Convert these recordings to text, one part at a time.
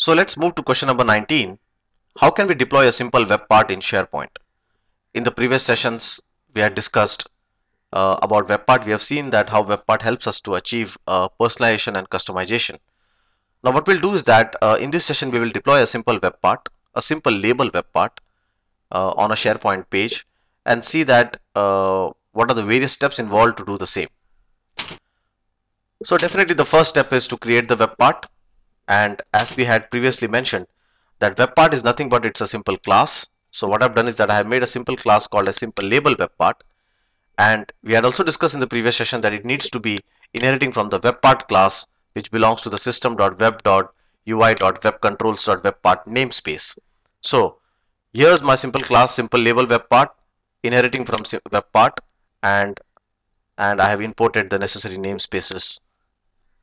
So let's move to question number 19. How can we deploy a simple web part in SharePoint? In the previous sessions, we had discussed uh, about web part. We have seen that how web part helps us to achieve uh, personalization and customization. Now what we'll do is that uh, in this session, we will deploy a simple web part, a simple label web part uh, on a SharePoint page and see that uh, what are the various steps involved to do the same. So definitely the first step is to create the web part and as we had previously mentioned that web part is nothing but it's a simple class. So what I've done is that I have made a simple class called a simple label web part. And we had also discussed in the previous session that it needs to be inheriting from the web part class which belongs to the system.web.ui.webcontrols.webpart namespace. So here's my simple class simple label web part inheriting from web part and and I have imported the necessary namespaces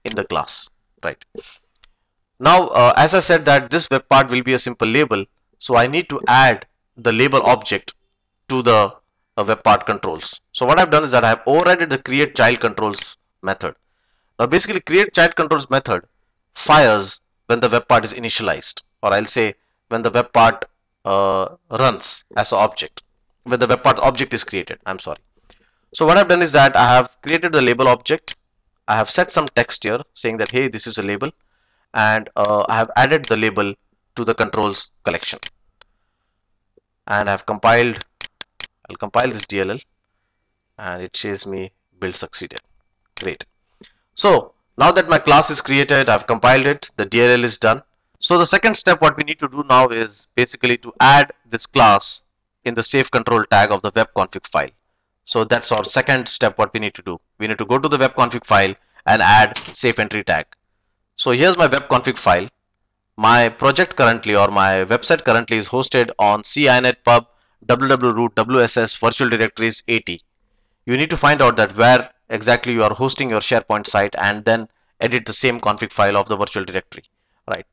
in the class. Right now, uh, as I said that this web part will be a simple label, so I need to add the label object to the uh, web part controls. So what I've done is that I have overridden the create child controls method. Now basically create child controls method fires when the web part is initialized or I'll say when the web part uh, runs as an object when the web part object is created I'm sorry so what I've done is that I have created the label object I have set some text here saying that hey this is a label and uh, I have added the label to the controls collection. And I have compiled I'll compile this DLL and it shows me build succeeded. Great. So now that my class is created I've compiled it the DLL is done. So the second step what we need to do now is basically to add this class in the safe control tag of the web config file. So that's our second step what we need to do. We need to go to the web config file and add safe entry tag so here's my web config file. My project currently or my website currently is hosted on CINET pub www wss virtual directories 80. You need to find out that where exactly you are hosting your SharePoint site and then edit the same config file of the virtual directory. Right.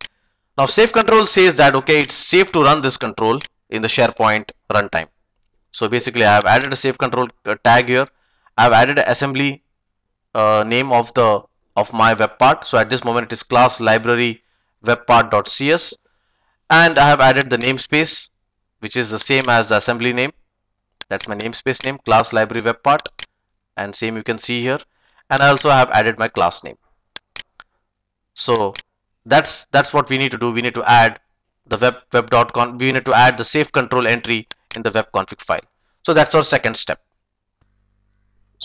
Now safe control says that okay it's safe to run this control in the SharePoint runtime. So basically I have added a safe control uh, tag here. I have added assembly uh, name of the of my web part. So at this moment it is class library webpart.cs and I have added the namespace which is the same as the assembly name. That's my namespace name class library webpart and same you can see here and I also have added my class name. So that's that's what we need to do. We need to add the web web.con we need to add the safe control entry in the web config file. So that's our second step.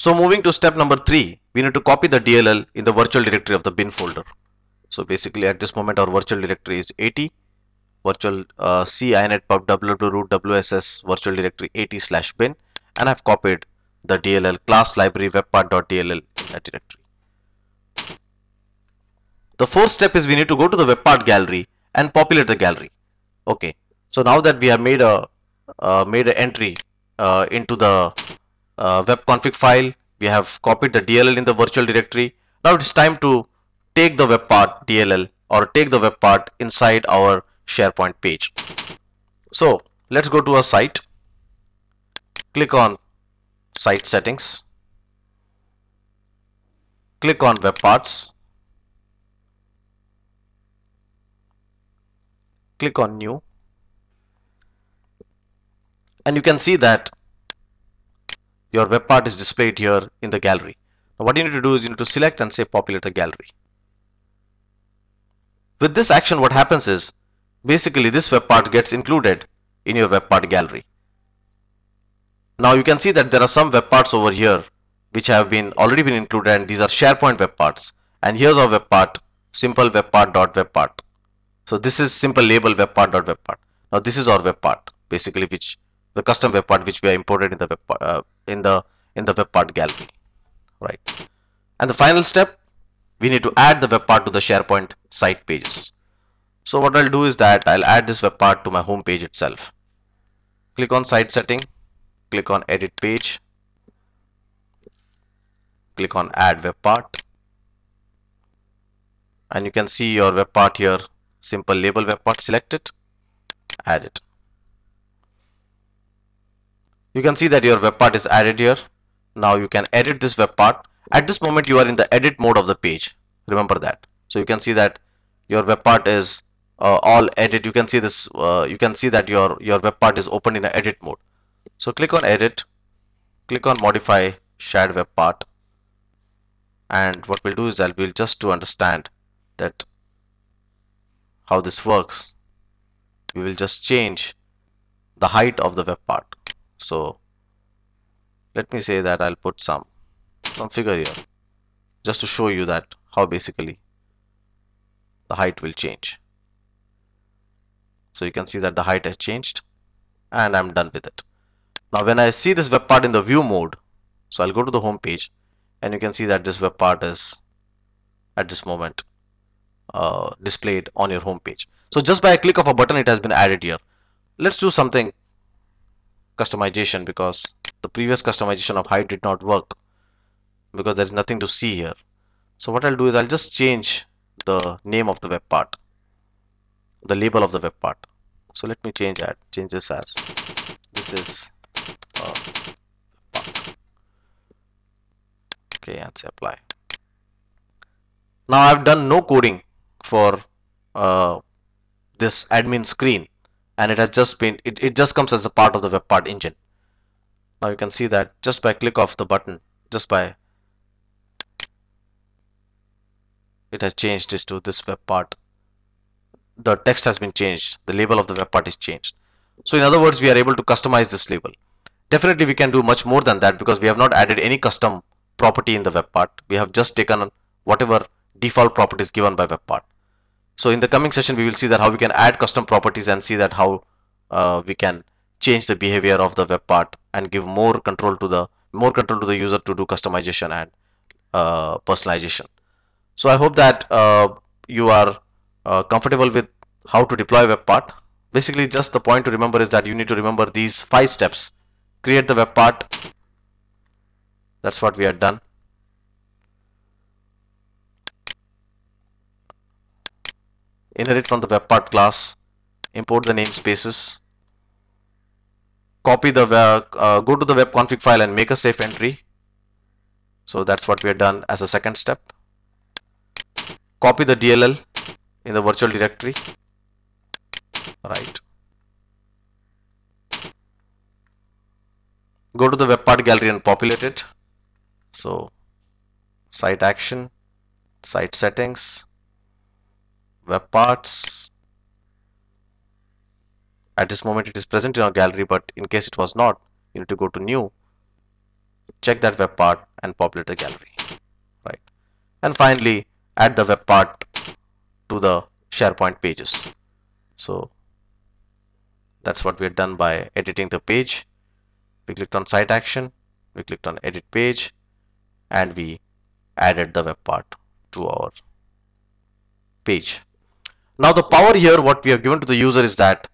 So moving to step number three, we need to copy the DLL in the virtual directory of the bin folder. So basically at this moment our virtual directory is 80 virtual uh, c inet pub www wss virtual directory 80 slash bin and I've copied the DLL class library webpart.dll in that directory. The fourth step is we need to go to the webpart gallery and populate the gallery. Okay, so now that we have made a uh, made an entry uh, into the uh, web config file. We have copied the DLL in the virtual directory. Now it's time to take the web part DLL or take the web part inside our SharePoint page. So let's go to a site. Click on site settings. Click on web parts. Click on new. And you can see that your web part is displayed here in the gallery. Now what you need to do is you need to select and say populate the gallery. With this action what happens is basically this web part gets included in your web part gallery. Now you can see that there are some web parts over here which have been already been included and these are SharePoint web parts and here's our web part simple web part dot web part. So this is simple label web part dot web part. Now this is our web part basically which the custom web part which we are imported in the web part, uh, in the in the web part gallery right? And the final step we need to add the web part to the SharePoint site pages. So what I'll do is that I'll add this web part to my home page itself. Click on site setting click on edit page click on add web part. And you can see your web part here simple label web part selected add it you can see that your web part is added here. Now you can edit this web part. At this moment you are in the edit mode of the page. Remember that. So you can see that your web part is uh, all edit. You can see this uh, you can see that your your web part is open in edit mode. So click on edit. Click on modify shared web part. And what we'll do is that we'll just to understand that how this works we will just change the height of the web part so let me say that I'll put some some figure here just to show you that how basically the height will change. So you can see that the height has changed and I'm done with it. Now when I see this web part in the view mode so I'll go to the home page and you can see that this web part is at this moment uh, displayed on your home page. So just by a click of a button it has been added here. Let's do something customization because the previous customization of height did not work because there is nothing to see here. So what I'll do is I'll just change the name of the web part the label of the web part. So let me change that change this as this is uh, okay and say apply. Now I've done no coding for uh, this admin screen and it has just been it, it just comes as a part of the web part engine. Now you can see that just by click of the button just by it has changed this to this web part the text has been changed. The label of the web part is changed. So in other words we are able to customize this label. Definitely we can do much more than that because we have not added any custom property in the web part we have just taken whatever default properties given by web part so in the coming session we will see that how we can add custom properties and see that how uh, we can change the behavior of the web part and give more control to the more control to the user to do customization and uh, personalization. So I hope that uh, you are uh, comfortable with how to deploy web part. Basically just the point to remember is that you need to remember these five steps. Create the web part. That's what we have done inherit from the webpart class import the namespaces copy the uh, go to the web config file and make a safe entry. So that's what we have done as a second step. Copy the DLL in the virtual directory. Right. Go to the web part gallery and populate it. So site action site settings web parts at this moment it is present in our gallery but in case it was not you need to go to new check that web part and populate the gallery right and finally add the web part to the SharePoint pages. So that's what we have done by editing the page. We clicked on site action, we clicked on edit page and we added the web part to our page. Now the power here what we have given to the user is that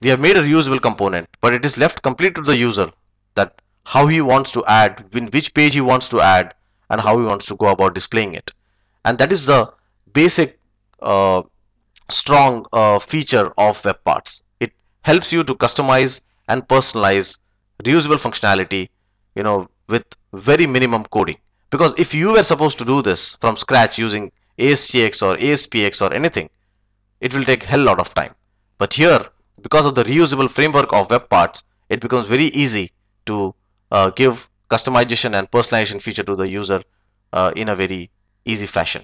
we have made a reusable component but it is left complete to the user that how he wants to add, in which page he wants to add and how he wants to go about displaying it. And that is the basic uh, strong uh, feature of web parts it helps you to customize and personalize reusable functionality you know with very minimum coding because if you were supposed to do this from scratch using ASCX or ASPX or anything it will take hell lot of time. But here because of the reusable framework of web parts it becomes very easy to uh, give customization and personalization feature to the user uh, in a very easy fashion